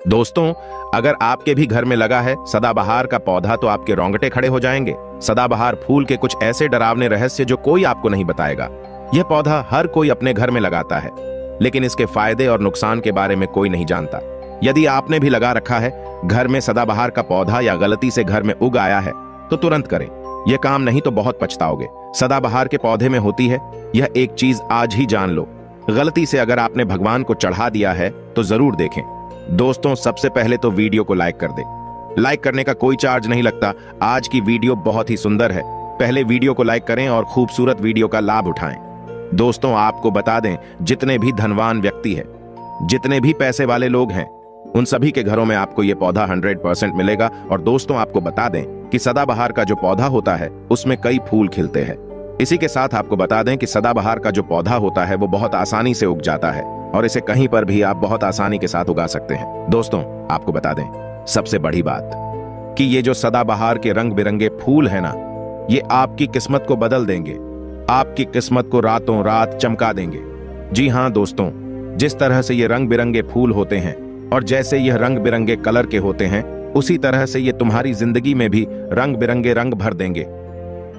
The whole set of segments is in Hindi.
दोस्तों, अगर आपके भी घर में लगा है सदाबहार का पौधा तो आपके रोंगटे खड़े हो जाएँगे। सदाबहार फूल के कुछ ऐसे डरावने रहस्य जो कोई आपको नहीं बताएगा। यह पौधा हर कोई अपने घर में लगाता है, लेकिन इसके फ़ायदे और नुकसान के बारे में कोई नहीं जानता। यदि आपने भी लगा रखा है, घर में सदाबहार का पौधा या गलती से घर में उग आया है तो तुरंत करें। यह काम नहीं तो बहुत पछताओगे। सदाबहार के पौधे में होती है, यह एक चीज़ आज ही जान लो। गलती से अगर आपने भगवान को चढ़ा दिया है तो ज़रूर देखें। दोस्तों, सबसे पहले तो वीडियो को लाइक कर दे। लाइक करने का कोई चार्ज नहीं लगता। आज की वीडियो बहुत ही सुंदर है। पहले वीडियो को लाइक करें और खूबसूरत वीडियो का लाभ उठाएँ। दोस्तों, आपको बता दें, जितने भी धनवान व्यक्ति है, जितने भी पैसे वाले लोग हैं, उन सभी के घरों में आपको ये पौधा 100 परसेंट मिलेगा। और दोस्तों, आपको बता दें कि सदाबहार का जो पौधा होता है, उसमें कई फूल खिलते हैं। इसी के साथ आपको बता दें कि सदाबहार का जो पौधा होता है, वो बहुत आसानी से उग जाता है। और इसे कहीं पर भी आप बहुत आसानी के साथ उगा सकते हैं। दोस्तों, आपको बता दें, सबसे बड़ी बात कि ये जो सदाबहार के रंग बिरंगे फूल है ना, ये आपकी किस्मत को बदल देंगे। आपकी किस्मत को रातों रात चमका देंगे। जी हाँ दोस्तों, जिस तरह से ये रंग बिरंगे फूल होते हैं और जैसे यह रंग बिरंगे कलर के होते हैं, उसी तरह से ये तुम्हारी ज़िंदगी में भी रंग बिरंगे रंग भर देंगे।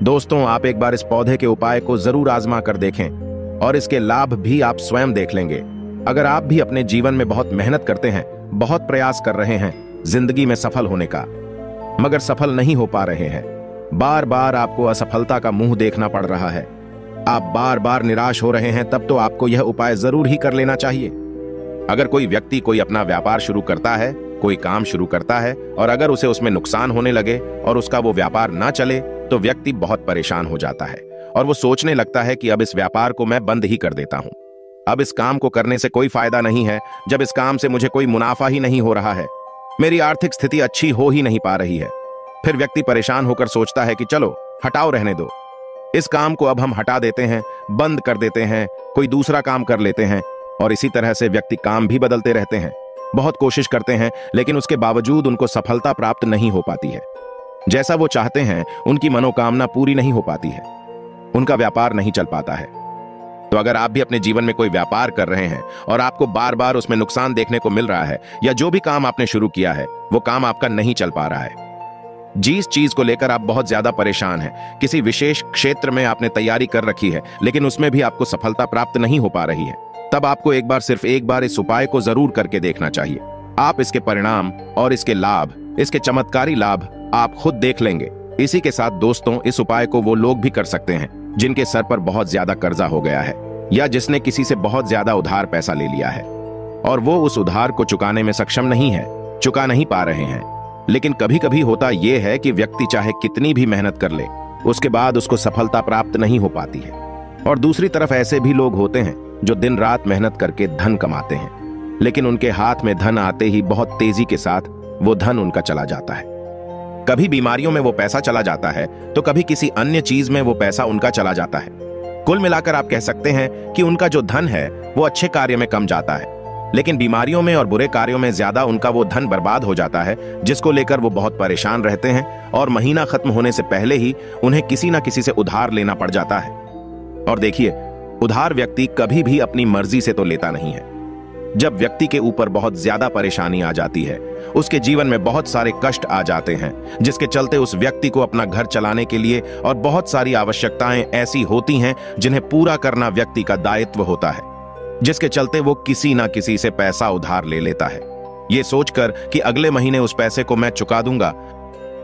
दोस्तों, आप एक बार इस पौधे के उपाय को ज़रूर आजमा कर देखें और इसके लाभ भी आप स्वयं देख लेंगे। अगर आप भी अपने जीवन में बहुत मेहनत करते हैं, बहुत प्रयास कर रहे हैं, ज़िंदगी में सफल होने का, मगर सफल नहीं हो पा रहे हैं बार बार आपको असफलता का मुँह देखना पड़ रहा है। आप बार बार निराश हो रहे हैं, तब तो आपको यह उपाय ज़रूर ही कर लेना चाहिए। अगर कोई व्यक्ति कोई अपना व्यापार शुरू करता है, कोई काम शुरू करता है, और अगर उसे उसमें नुकसान होने लगे, और उसका वो व्यापार ना चले तो व्यक्ति बहुत परेशान हो जाता है, और वो सोचने लगता है कि अब इस व्यापार को मैं बंद ही कर देता हूँ। अब इस काम को करने से कोई फ़ायदा नहीं है, जब इस काम से मुझे कोई मुनाफा ही नहीं हो रहा है। मेरी आर्थिक स्थिति अच्छी हो ही नहीं पा रही है। फिर व्यक्ति परेशान होकर सोचता है कि चलो, हटाओ रहने दो। इस काम को अब हम हटा देते हैं, बंद कर देते हैं, कोई दूसरा काम कर लेते हैं, और इसी तरह से व्यक्ति काम भी बदलते रहते हैं। बहुत कोशिश करते हैं, लेकिन उसके बावजूद उनको सफलता प्राप्त नहीं हो पाती है। जैसा वो चाहते हैं, उनकी मनोकामना पूरी नहीं हो पाती है। उनका व्यापार नहीं चल पाता है। तो अगर आप भी अपने जीवन में कोई व्यापार कर रहे हैं और आपको बार बार उसमें नुकसान देखने को मिल रहा है, या जो भी काम आपने शुरू किया है, वो काम आपका नहीं चल पा रहा है। जिस चीज़ को लेकर आप बहुत ज़्यादा परेशान हैं, किसी विशेष क्षेत्र में आपने तैयारी कर रखी है, लेकिन उसमें भी आपको सफलता प्राप्त नहीं हो पा रही है, तब आपको एक बार सिर्फ़ एक बार इस उपाय को ज़रूर करके देखना चाहिए। आप इसके परिणाम और इसके लाभ, इसके चमत्कारी लाभ आप खुद देख लेंगे। इसी के साथ दोस्तों, इस उपाय को वो लोग भी कर सकते हैं। जिनके सर पर बहुत ज़्यादा कर्जा हो गया है, या जिसने किसी से बहुत ज़्यादा उधार पैसा ले लिया है। और वो उस उधार को चुकाने में सक्षम नहीं है, चुका नहीं पा रहे हैं। लेकिन कभी कभी होता यह है कि व्यक्ति चाहे कितनी भी मेहनत कर ले, उसके बाद उसको सफलता प्राप्त नहीं हो पाती है। और दूसरी तरफ़ ऐसे भी लोग होते हैं, जो दिन रात मेहनत करके धन कमाते हैं। लेकिन उनके हाथ में धन आते ही बहुत तेज़ी के साथ वो धन उनका चला जाता है। कभी बीमारियों में वो पैसा चला जाता है तो कभी किसी अन्य चीज़ में वो पैसा उनका चला जाता है। कुल मिलाकर आप कह सकते हैं कि उनका जो धन है, वो अच्छे कार्य में कम जाता है। लेकिन बीमारियों में और बुरे कार्यों में ज़्यादा उनका वो धन बर्बाद हो जाता है, जिसको लेकर वो बहुत परेशान रहते हैं और महीना खत्म होने से पहले ही उन्हें किसी ना किसी से उधार लेना पड़ जाता है। और देखिए, उधार व्यक्ति कभी भी अपनी मर्ज़ी से तो लेता नहीं है। जब व्यक्ति के ऊपर बहुत ज़्यादा परेशानी आ जाती है, उसके जीवन में बहुत सारे कष्ट आ जाते हैं, जिसके चलते उस व्यक्ति को अपना घर चलाने के लिए और बहुत सारी आवश्यकताएँ ऐसी होती हैं जिन्हें पूरा करना व्यक्ति का दायित्व होता है, जिसके चलते वो किसी ना किसी से पैसा उधार ले लेता है। ये सोचकर कि अगले महीने उस पैसे को मैं चुका दूँगा,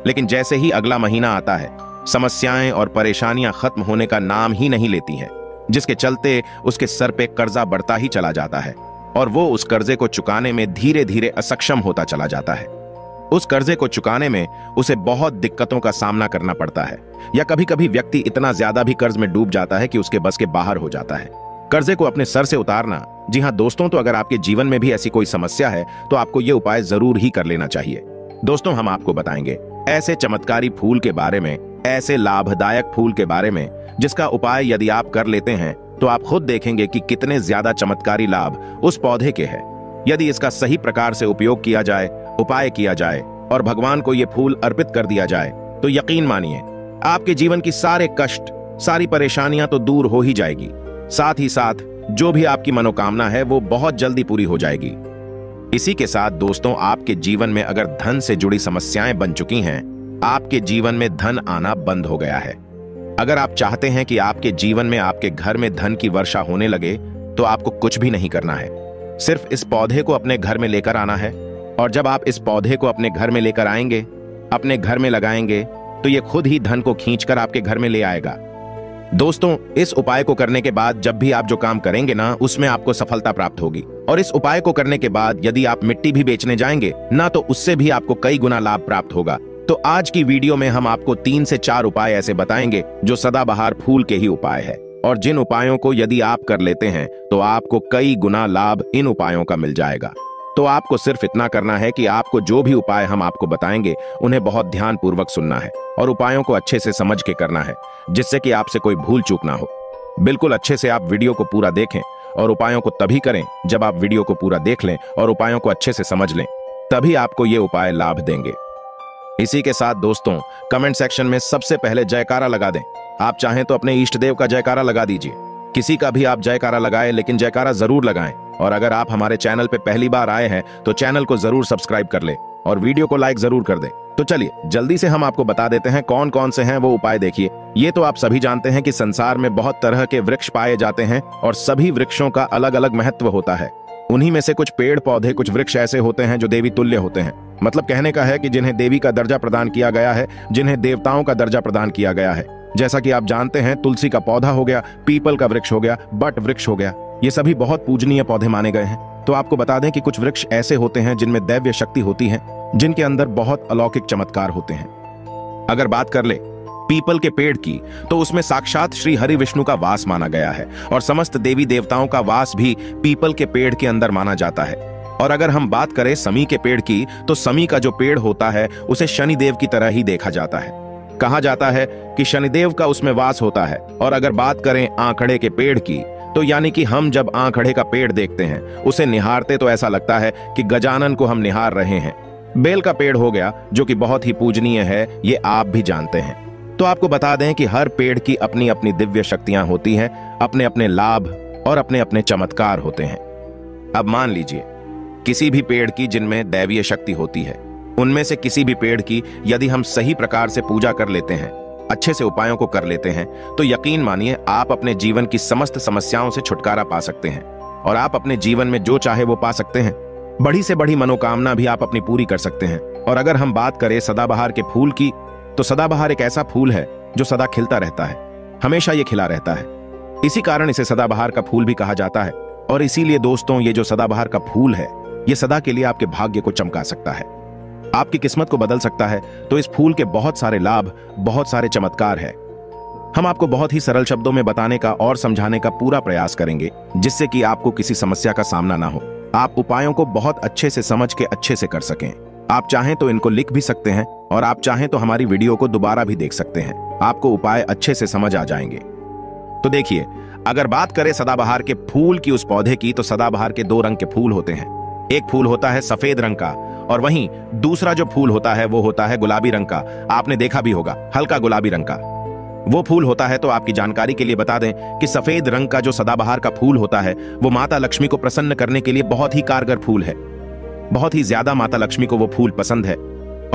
लेकिन जैसे ही अगला महीना आता है, समस्याएँ और परेशानियाँ खत्म होने का नाम ही नहीं लेती हैं, जिसके चलते उसके सर पे कर्जा बढ़ता ही चला जाता है। और वो उस कर्जे को चुकाने में धीरे धीरे असक्षम होता चला जाता है। उस कर्जे को चुकाने में उसे बहुत दिक्कतों का सामना करना पड़ता है, या कभी कभी व्यक्ति इतना ज़्यादा भी कर्ज में डूब जाता है कि उसके बस के बाहर हो जाता है। कर्जे को अपने सर से उतारना, जी हाँ दोस्तों तो अगर आपके जीवन में भी ऐसी कोई समस्या है तो आपको यह उपाय ज़रूर ही कर लेना चाहिए। दोस्तों, हम आपको बताएँगे, ऐसे चमत्कारी फूल के बारे में, ऐसे लाभदायक फूल के बारे में, जिसका उपाय यदि आप कर लेते हैं तो आप खुद देखेंगे कि कितने ज़्यादा चमत्कारी लाभ उस पौधे के हैं। यदि इसका सही प्रकार से उपयोग किया जाए, उपाय किया जाए, और भगवान को ये फूल अर्पित कर दिया जाए तो यकीन मानिए, आपके जीवन की सारे कष्ट, सारी परेशानियाँ तो दूर हो ही जाएगी। साथ ही साथ, जो भी आपकी मनोकामना है, वो बहुत जल्दी पूरी हो जाएगी। इसी के साथ, दोस्तों, आपके जीवन में अगर धन से जुड़ी समस्याएँ बन चुकी हैं, आपके जीवन में धन आना बंद हो गया है। अगर आप चाहते हैं कि आपके जीवन में आपके घर में धन की वर्षा होने लगे तो आपको कुछ भी नहीं करना है। सिर्फ़ इस पौधे को अपने घर में लेकर आना है। और जब आप इस पौधे को अपने घर में लेकर आएँगे, अपने घर में लगाएँगे तो ये खुद ही धन को खींचकर आपके घर में ले आएगा। दोस्तों, इस उपाय को करने के बाद जब भी आप जो काम करेंगे ना, उसमें आपको सफलता प्राप्त होगी। और इस उपाय को करने के बाद यदि आप मिट्टी भी बेचने जाएँगे, ना तो उससे भी आपको कई गुना लाभ प्राप्त होगा। तो आज की वीडियो में हम आपको तीन से चार उपाय ऐसे बताएँगे जो सदाबहार फूल के ही उपाय है। और जिन उपायों को यदि आप कर लेते हैं तो आपको कई गुना लाभ इन उपायों का मिल जाएगा। तो आपको सिर्फ़ इतना करना है कि आपको जो भी उपाय हम आपको बताएँगे, उन्हें बहुत ध्यान पूर्वक सुनना है और उपायों को अच्छे से समझ के करना है, जिससे कि आपसे कोई भूल चूक ना हो। बिल्कुल अच्छे से आप वीडियो को पूरा देखें और उपायों को तभी करें जब आप वीडियो को पूरा देख लें और उपायों को अच्छे से समझ लें। तभी आपको ये उपाय लाभ देंगे। इसी के साथ दोस्तों कमेंट सेक्शन में सबसे पहले जयकारा लगा दें। आप चाहें तो अपने इष्ट देव का जयकारा लगा दीजिए। किसी का भी आप जयकारा लगाएँ, लेकिन जयकारा ज़रूर लगाएँ। और अगर आप हमारे चैनल पे पहली बार आए हैं तो चैनल को ज़रूर सब्सक्राइब कर ले और वीडियो को लाइक ज़रूर कर दें। तो चलिए, जल्दी से हम आपको बता देते हैं कौन कौन से हैं वो उपाय देखिए। ये तो आप सभी जानते हैं कि संसार में बहुत तरह के वृक्ष पाए जाते हैं और सभी वृक्षों का अलग अलग महत्व होता है। उन्हीं में से कुछ पेड़ पौधे कुछ वृक्ष ऐसे होते हैं जो देवी तुल्य होते हैं। मतलब कहने का है कि जिन्हें देवी का दर्जा प्रदान किया गया है, जिन्हें देवताओं का दर्जा प्रदान किया गया है। जैसा कि आप जानते हैं, तुलसी का पौधा हो गया, पीपल का वृक्ष हो गया, बट वृक्ष हो गया। ये सभी बहुत पूजनीय पौधे माने गए हैं। तो आपको बता दें कि कुछ वृक्ष ऐसे होते हैं जिनमें दैव्य शक्ति होती है, जिनके अंदर बहुत अलौकिक चमत्कार होते हैं। अगर बात कर ले पीपल के पेड़ की तो उसमें साक्षात श्री हरि विष्णु का वास माना गया है, और समस्त देवी देवताओं का वास भी पीपल के पेड़ के अंदर माना जाता है। और अगर हम बात करें समी के पेड़ की तो समी का जो पेड़ होता है, उसे शनिदेव की तरह ही देखा जाता है। कहा जाता है कि शनिदेव का उसमें वास होता है, और अगर बात करें आंकड़े के पेड़ की तो यानी कि हम जब आंकड़े का पेड़ देखते हैं, उसे निहारते तो ऐसा लगता है कि गजानन को हम निहार रहे हैं। बेल का पेड़ हो गया, जो कि बहुत ही पूजनीय है, ये आप भी जानते हैं। तो आपको बता दें कि हर पेड़ की अपनी अपनी दिव्य शक्तियाँ होती हैं अपने अपने लाभ और अपने अपने चमत्कार होते हैं। अब मान लीजिए, किसी भी पेड़ की जिनमें दैवीय शक्ति होती है, उनमें से किसी भी पेड़ की यदि हम सही प्रकार से पूजा कर लेते हैं, अच्छे से उपायों को कर लेते हैं तो यकीन मानिए आप अपने जीवन की समस्त समस्याओं से छुटकारा पा सकते हैं और आप अपने जीवन में जो चाहे वो पा सकते हैं। बड़ी से बड़ी मनोकामना भी आप अपनी पूरी कर सकते हैं और अगर हम बात करें सदाबहार के फूल की तो सदाबहार एक ऐसा फूल है जो सदा खिलता रहता है, हमेशा ये खिला रहता है। इसी कारण इसे सदाबहार का फूल भी कहा जाता है, और इसीलिए दोस्तों ये जो सदाबहार का फूल है, ये सदा के लिए आपके भाग्य को चमका सकता है। आपकी किस्मत को बदल सकता है तो इस फूल के बहुत सारे लाभ, बहुत सारे चमत्कार है। हम आपको बहुत ही सरल शब्दों में बताने का और समझाने का पूरा प्रयास करेंगे, जिससे कि आपको किसी समस्या का सामना ना हो। आप उपायों को बहुत अच्छे से समझ के अच्छे से कर सकें। आप चाहें तो इनको लिख भी सकते हैं और आप चाहें तो हमारी वीडियो को दोबारा भी देख सकते हैं। आपको उपाय अच्छे से समझ आ जाएँगे। तो देखिए, अगर बात करें सदाबहार के फूल की उस पौधे की तो सदाबहार के दो रंग के फूल होते हैं। एक फूल होता है सफ़ेद रंग का, और वहीं दूसरा जो फूल होता है, वो होता है गुलाबी रंग का। आपने देखा भी होगा, हल्का गुलाबी रंग का। वो फूल होता है तो आपकी जानकारी के लिए बता दें कि सफ़ेद रंग का जो सदाबहार का फूल होता है, वो माता लक्ष्मी को प्रसन्न करने के लिए बहुत ही कारगर फूल है। बहुत ही ज़्यादा माता लक्ष्मी को वो फूल पसंद है।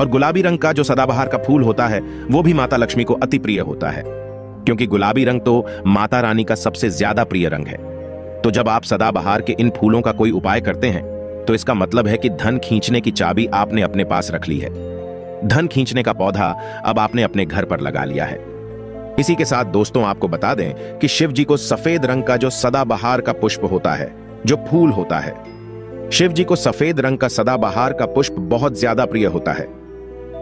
और गुलाबी रंग का जो सदाबहार का फूल होता है, वो भी माता लक्ष्मी को अति प्रिय होता है। क्योंकि गुलाबी रंग तो माता रानी का सबसे ज़्यादा प्रिय रंग है। तो जब आप सदाबहार के इन फूलों का कोई उपाय करते हैं तो इसका मतलब है कि धन खींचने की चाबी आपने अपने पास रख ली है। धन खींचने का पौधा अब आपने अपने घर पर लगा लिया है। इसी के साथ दोस्तों आपको बता दें कि शिव जी को सफ़ेद रंग का जो सदाबहार का पुष्प होता है, जो फूल होता है, शिव जी को सफ़ेद रंग का सदाबहार का पुष्प बहुत ज़्यादा प्रिय होता है।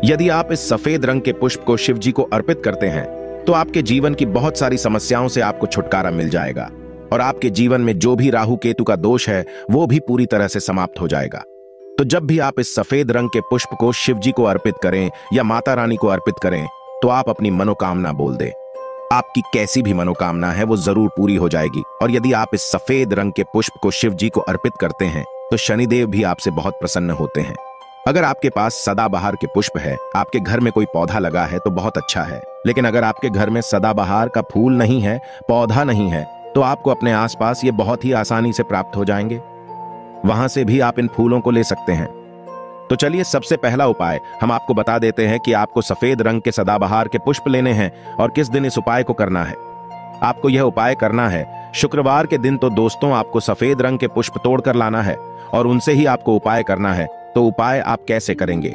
यदि आप इस सफ़ेद रंग के पुष्प को शिव जी को अर्पित करते हैं तो आपके जीवन की बहुत सारी समस्याओं से आपको छुटकारा मिल जाएगा, और आपके जीवन में जो भी राहु केतु का दोष है, वो भी पूरी तरह से समाप्त हो जाएगा। तो जब भी आप इस सफ़ेद रंग के पुष्प को शिव जी को अर्पित करें या माता रानी को अर्पित करें तो आप अपनी मनोकामना बोल दें। आपकी कैसी भी मनोकामना है, वो ज़रूर पूरी हो जाएगी, और यदि आप इस सफ़ेद रंग के पुष्प को शिव जी को अर्पित करते हैं तो शनिदेव भी आपसे बहुत प्रसन्न होते हैं। अगर आपके पास सदाबहार के पुष्प है, आपके घर में कोई पौधा लगा है तो बहुत अच्छा है। लेकिन अगर आपके घर में सदाबहार का फूल नहीं है, पौधा नहीं है तो आपको अपने आसपास ये बहुत ही आसानी से प्राप्त हो जाएँगे। वहाँ से भी आप इन फूलों को ले सकते हैं। तो चलिए सबसे पहला उपाय, हम आपको बता देते हैं कि आपको सफ़ेद रंग के सदाबहार के पुष्प लेने हैं और किस दिन इस उपाय को करना है। आपको यह उपाय करना है, शुक्रवार के दिन तो दोस्तों आपको सफ़ेद रंग के पुष्प तोड़कर लाना है और उनसे ही आपको उपाय करना है। तो उपाय आप कैसे करेंगे?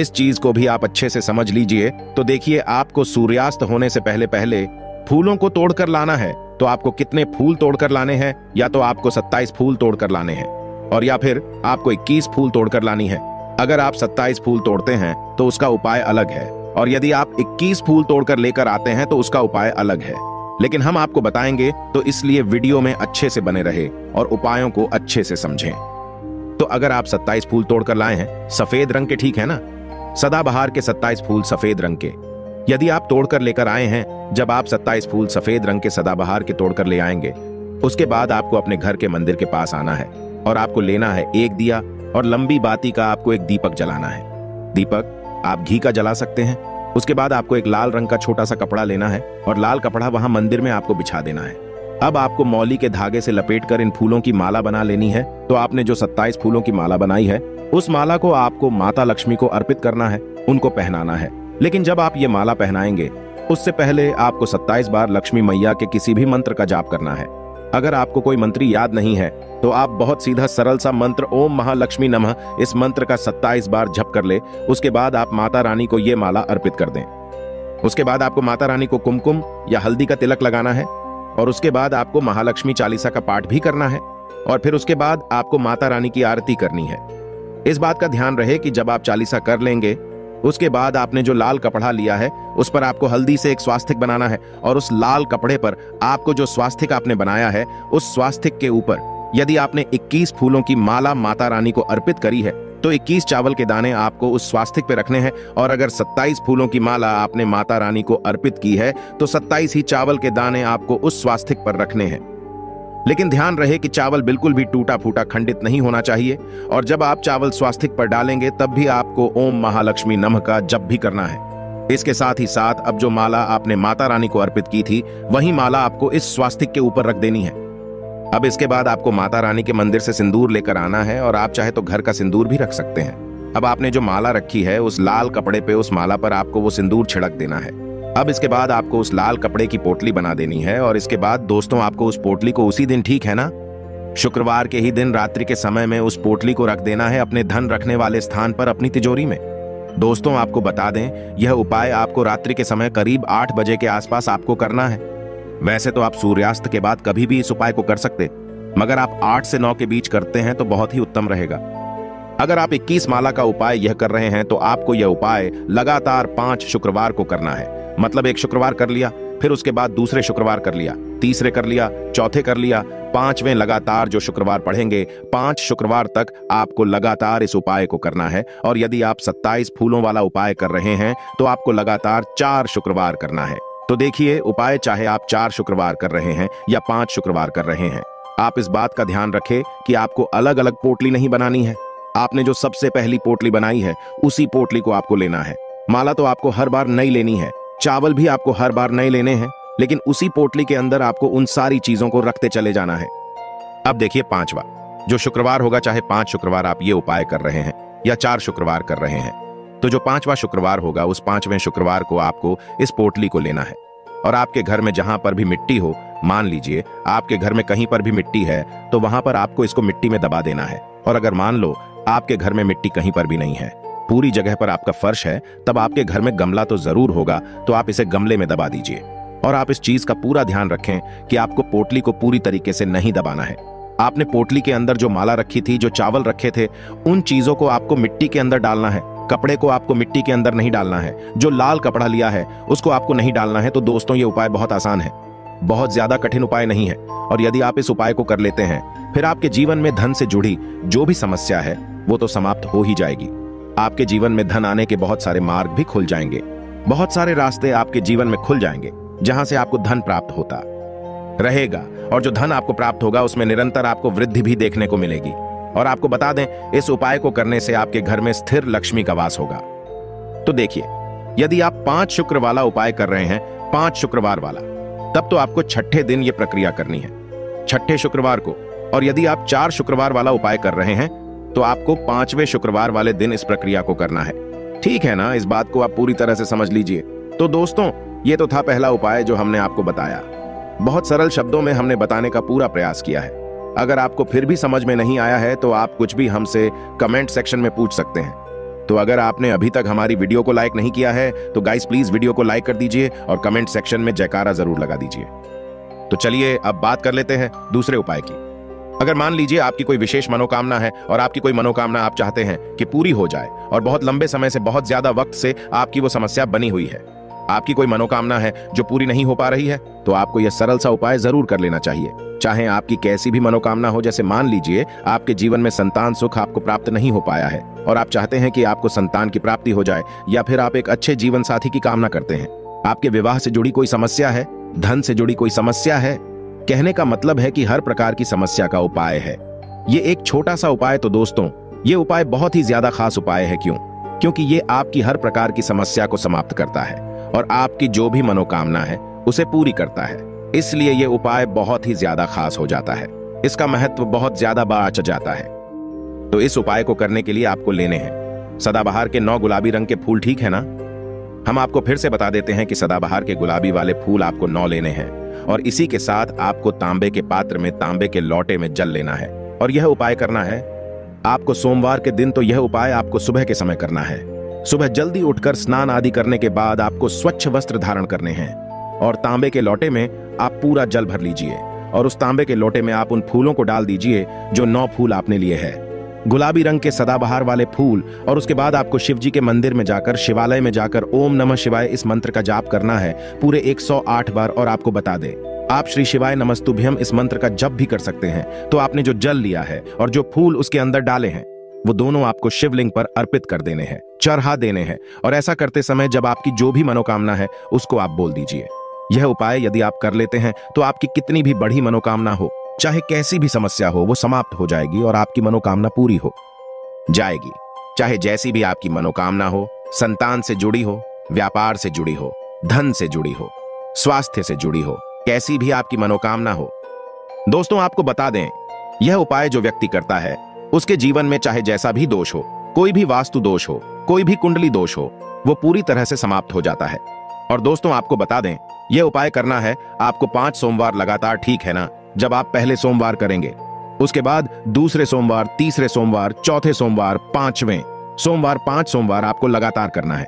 इस चीज़ को भी आप अच्छे से समझ लीजिए। तो देखिए, आपको सूर्यास्त होने से पहले पहले फूलों को तोड़कर लाना है। तो आपको कितने फूल तोड़कर लाने हैं? या तो आपको 27 फूल तोड़कर लाने हैं। और या फिर आपको 21 फूल तोड़कर लानी है। अगर आप 27 फूल तोड़ते हैं तो उसका उपाय अलग है। और यदि आप 21 फूल तोड़कर लेकर आते हैं तो उसका उपाय अलग है। लेकिन हम आपको बताएँगे तो इसलिए वीडियो में अच्छे से बने रहे और उपायों को अच्छे से समझें। तो अगर आप 27 फूल तोड़कर लाए हैं, सफ़ेद रंग के ठीक है ना? सदाबहार के 27 फूल सफ़ेद रंग के। यदि आप तोड़कर लेकर आए हैं, जब आप 27 फूल सफ़ेद रंग के सदाबहार के तोड़कर ले आएँगे, उसके बाद आपको अपने घर के मंदिर के पास आना है और आपको लेना है एक दिया और लंबी बाती का आपको एक दीपक जलाना है। दीपक, आप घी का जला सकते हैं। उसके बाद आपको एक लाल रंग का छोटा सा कपड़ा लेना है और लाल कपड़ा वहाँ मंदिर में आपको बिछा देना है। अब आपको मौली के धागे से लपेटकर इन फूलों की माला बना लेनी है। तो आपने जो सत्ताईस फूलों की माला बनाई है, उस माला को आपको माता लक्ष्मी को अर्पित करना है, उनको पहनाना है। लेकिन जब आप ये माला पहनाएँगे, उससे पहले आपको सत्ताईस बार लक्ष्मी मैया के किसी भी मंत्र का जाप करना है। अगर आपको कोई मंत्री याद नहीं है तो आप बहुत सीधा सरल सा मंत्र, ओम महालक्ष्मी नमः, इस मंत्र का सत्ताईस बार जप कर ले, उसके बाद आप माता रानी को ये माला अर्पित कर दें। उसके बाद आपको माता रानी को कुमकुम या हल्दी का तिलक लगाना है और उसके बाद आपको महालक्ष्मी चालीसा का पाठ भी करना है, और फिर उसके बाद आपको माता रानी की आरती करनी है। इस बात का ध्यान रहे कि जब आप चालीसा कर लेंगे, उसके बाद आपने जो लाल कपड़ा लिया है, उस पर आपको हल्दी से एक स्वास्थिक बनाना है, और उस लाल कपड़े पर आपको जो स्वास्थिक आपने बनाया है, उस स्वास्थिक के ऊपर, यदि आपने 21 फूलों की माला माता रानी को अर्पित करी है तो 21 चावल के दाने आपको उस स्वास्थिक पे रखने हैं, और अगर 27 फूलों की माला आपने माता रानी को अर्पित की है तो 27 ही चावल के दाने आपको उस स्वास्थिक पर रखने हैं। लेकिन ध्यान रहे कि चावल बिल्कुल भी टूटा फूटा खंडित नहीं होना चाहिए, और जब आप चावल स्वास्थिक पर डालेंगे, तब भी आपको ओम महालक्ष्मी नमः का जप भी करना है। इसके साथ ही साथ, अब जो माला आपने माता रानी को अर्पित की थी, वही माला आपको इस स्वास्थिक के ऊपर रख देनी है। अब इसके बाद आपको माता रानी के मंदिर से सिंदूर लेकर आना है और आप चाहे तो घर का सिंदूर भी रख सकते हैं। अब आपने जो माला रखी है, उस लाल कपड़े पे उस माला पर आपको वो सिंदूर छिड़क देना है। अब इसके बाद आपको उस लाल कपड़े की पोटली बना देनी है और इसके बाद दोस्तों आपको उस पोटली को उसी दिन ठीक है ना? शुक्रवार के ही दिन रात्रि के समय में उस पोटली को रख देना है अपने धन रखने वाले स्थान पर अपनी तिजोरी में। दोस्तों आपको बता दें, यह उपाय आपको रात्रि के समय करीब आठ बजे के आसपास आपको करना है। वैसे तो आप सूर्यास्त के बाद कभी भी इस उपाय को कर सकते, मगर आप आठ से नौ के बीच करते हैं तो बहुत ही उत्तम रहेगा। अगर आप 21 माला का उपाय यह कर रहे हैं तो आपको यह उपाय लगातार पाँच शुक्रवार को करना है। मतलब एक शुक्रवार कर लिया, फिर उसके बाद दूसरे शुक्रवार कर लिया, तीसरे कर लिया, चौथे कर लिया, पाँचवें लगातार जो शुक्रवार पढ़ेंगे, पाँच शुक्रवार तक आपको लगातार इस उपाय को करना है, और यदि आप सत्ताईस फूलों वाला उपाय कर रहे हैं तो आपको लगातार चार शुक्रवार करना है। तो देखिए, उपाय चाहे आप चार शुक्रवार कर रहे हैं या पाँच शुक्रवार कर रहे हैं, आप इस बात का ध्यान रखें कि आपको अलग अलग पोटली नहीं बनानी है। आपने जो सबसे पहली पोटली बनाई है, उसी पोटली को आपको लेना है। माला तो आपको हर बार नई लेनी है, चावल भी आपको हर बार नए लेने हैं, लेकिन उसी पोटली के अंदर आपको उन सारी चीज़ों को रखते चले जाना है। अब देखिए पांचवा, जो शुक्रवार होगा, चाहे पाँच शुक्रवार आप ये उपाय कर रहे हैं या चार शुक्रवार कर रहे हैं तो जो पांचवा शुक्रवार होगा, उस पाँचवें शुक्रवार को आपको इस पोटली को लेना है। और आपके घर में जहाँ पर भी मिट्टी हो, मान लीजिए, आपके घर में कहीं पर भी मिट्टी है तो वहाँ पर आपको इसको मिट्टी में दबा देना है। और अगर मान लो, आपके घर में मिट्टी कहीं पर भी नहीं है, पूरी जगह पर आपका फर्श है, तब आपके घर में गमला तो ज़रूर होगा तो आप इसे गमले में दबा दीजिए। और आप इस चीज़ का पूरा ध्यान रखें कि आपको पोटली को पूरी तरीके से नहीं दबाना है। आपने पोटली के अंदर जो माला रखी थी, जो चावल रखे थे, उन चीज़ों को आपको मिट्टी के अंदर डालना है। कपड़े को आपको मिट्टी के अंदर नहीं डालना है। जो लाल कपड़ा लिया है, उसको आपको नहीं डालना है तो दोस्तों, ये उपाय बहुत आसान है। बहुत ज़्यादा कठिन उपाय नहीं है। और यदि आप इस उपाय को कर लेते हैं, फिर आपके जीवन में धन से जुड़ी जो भी समस्या है, वो तो समाप्त हो ही जाएगी। आपके जीवन में धन आने के बहुत सारे मार्ग भी खुल जाएँगे। बहुत सारे रास्ते आपके जीवन में खुल जाएँगे, जहाँ से आपको धन प्राप्त होता रहेगा। और जो धन आपको प्राप्त होगा, उसमें निरंतर आपको वृद्धि भी देखने को मिलेगी। और आपको बता दें, इस उपाय को करने से आपके घर में स्थिर लक्ष्मी का वास होगा। तो देखिए, यदि आप पाँच शुक्र वाला उपाय कर रहे हैं, पाँच शुक्रवार वाला, तब तो आपको छठे दिन यह प्रक्रिया करनी है। छठे शुक्रवार को, और यदि आप चार शुक्रवार वाला उपाय कर रहे हैं तो आपको पाँचवें शुक्रवार वाले दिन इस प्रक्रिया को करना है। ठीक है ना? इस बात को आप पूरी तरह से समझ लीजिए। तो दोस्तों, ये तो था पहला उपाय जो हमने आपको बताया। बहुत सरल शब्दों में हमने बताने का पूरा प्रयास किया है। अगर आपको फिर भी समझ में नहीं आया है तो आप कुछ भी हमसे कमेंट सेक्शन में पूछ सकते हैं। तो अगर आपने अभी तक हमारी वीडियो को लाइक नहीं किया है तो गाइस प्लीज़ वीडियो को लाइक कर दीजिए और कमेंट सेक्शन में जयकारा ज़रूर लगा दीजिए। तो चलिए, अब बात कर लेते हैं दूसरे उपाय की। अगर मान लीजिए आपकी कोई विशेष मनोकामना है और आपकी कोई मनोकामना आप चाहते हैं कि पूरी हो जाए और बहुत लंबे समय से बहुत ज़्यादा वक्त से आपकी वो समस्या बनी हुई है, आपकी कोई मनोकामना है जो पूरी नहीं हो पा रही है तो आपको यह सरल सा उपाय ज़रूर कर लेना चाहिए। चाहे आपकी कैसी भी मनोकामना हो, जैसे मान लीजिए आपके जीवन में संतान सुख आपको प्राप्त नहीं हो पाया है, और आप चाहते हैं कि आपको संतान की प्राप्ति हो जाए, या फिर आप एक अच्छे जीवन साथी की कामना करते हैं। आपके विवाह से जुड़ी कोई समस्या है? धन से जुड़ी कोई समस्या है? कहने का मतलब है कि हर प्रकार की समस्या का उपाय है। ये एक छोटा सा उपाय तो दोस्तों, ये उपाय बहुत ही ज़्यादा खास उपाय है क्यों? क्योंकि ये आपकी हर प्रकार की समस्या को समाप्त करता है, और आपकी जो भी मनोकामना है, उसे पूरी करता है। इसलिए यह उपाय बहुत ही ज़्यादा खास हो जाता है। इसका महत्व बहुत ज़्यादा बढ़ जाता है। तो इस उपाय को करने के लिए आपको लेने हैं। सदाबहार के नौ गुलाबी रंग के फूल ठीक है ना? हम आपको फिर से बता देते हैं कि सदाबहार के गुलाबी वाले फूल आपको नौ लेने हैं और इसी के साथ आपको तांबे के पात्र में, तांबे के लौटे में जल लेना है। और यह उपाय करना है। आपको सोमवार के दिन तो यह उपाय आपको सुबह के समय करना है। सुबह जल्दी उठकर स्नान आदि करने के बाद आपको स्वच्छ वस्त्र धारण करने हैं। और तांबे के लोटे में आप पूरा जल भर लीजिए और उस तांबे के लोटे में आप उन फूलों को डाल दीजिए जो नौ फूल आपने लिए हैं। गुलाबी रंग के सदाबहार वाले फूल और उसके बाद आपको शिव जी के मंदिर में जाकर, शिवालय में जाकर ओम नमः शिवाय इस मंत्र का जाप करना है पूरे 108 बार और आपको बता दे। आप श्री शिवाय नमस्तुभ्यम इस मंत्र का जप भी कर सकते हैं। तो आपने जो जल लिया है और जो फूल उसके अंदर डाले हैं, वो दोनों आपको शिवलिंग पर अर्पित कर देने हैं, चढ़ा देने हैं और ऐसा करते समय जब आपकी जो भी मनोकामना है, उसको आप बोल दीजिए। यह उपाय यदि आप कर लेते हैं तो आपकी कितनी भी बड़ी मनोकामना हो, चाहे कैसी भी समस्या हो, वो समाप्त हो जाएगी और आपकी मनोकामना पूरी हो, जाएगी। चाहे जैसी भी आपकी मनोकामना हो, संतान से जुड़ी हो, व्यापार से जुड़ी हो, धन से जुड़ी हो, स्वास्थ्य से जुड़ी हो, कैसी भी आपकी मनोकामना हो। दोस्तों, आपको बता दें, यह उपाय जो व्यक्ति करता है, उसके जीवन में चाहे जैसा भी दोष हो, कोई भी वास्तु दोष हो, कोई भी कुंडली दोष हो, वो पूरी तरह से समाप्त हो जाता है। और दोस्तों, आपको बता दें यह उपाय करना है, आपको पाँच सोमवार लगातार ठीक है ना, जब आप पहले सोमवार करेंगे। उसके बाद दूसरे सोमवार, तीसरे सोमवार, चौथे सोमवार, पाँचवें। सोमवार, पाँच सोमवार आपको लगातार करना है।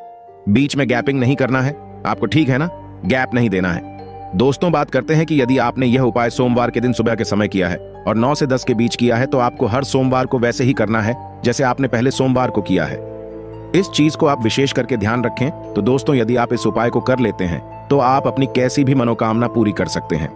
बीच में गैपिंग नहीं करना है, आपको ठीक है ना? गैप नहीं देना है। दोस्तों, बात करते हैं कि यदि आपने यह उपाय सोमवार के दिन सुबह के समय किया है और 9 से 10 के बीच किया है तो आपको हर सोमवार को वैसे ही करना है, जैसे आपने पहले सोमवार को किया है। इस चीज़ को आप विशेष करके ध्यान रखें तो दोस्तों यदि आप इस उपाय को कर लेते हैं तो आप अपनी कैसी भी मनोकामना पूरी कर सकते हैं।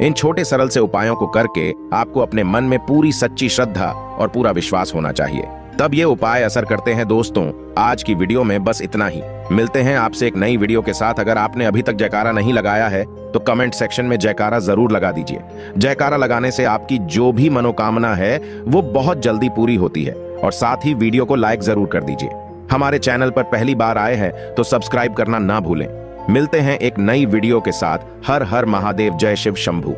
इन छोटे सरल से उपायों को करके आपको अपने मन में पूरी सच्ची श्रद्धा और पूरा विश्वास होना चाहिए। तब ये उपाय असर करते हैं दोस्तों। आज की वीडियो में बस इतना ही। मिलते हैं आपसे एक नई वीडियो के साथ। अगर आपने अभी तक जयकारा नहीं लगाया है तो कमेंट सेक्शन में जयकारा ज़रूर लगा दीजिए। जयकारा लगाने से आपकी जो भी मनोकामना है, वो बहुत जल्दी पूरी होती है। और साथ ही वीडियो को लाइक ज़रूर कर दीजिए। हमारे चैनल पर पहली बार आए हैं तो सब्सक्राइब करना ना भूलें। मिलते हैं एक नई वीडियो के साथ। हर हर महादेव, जय शिव शंभू।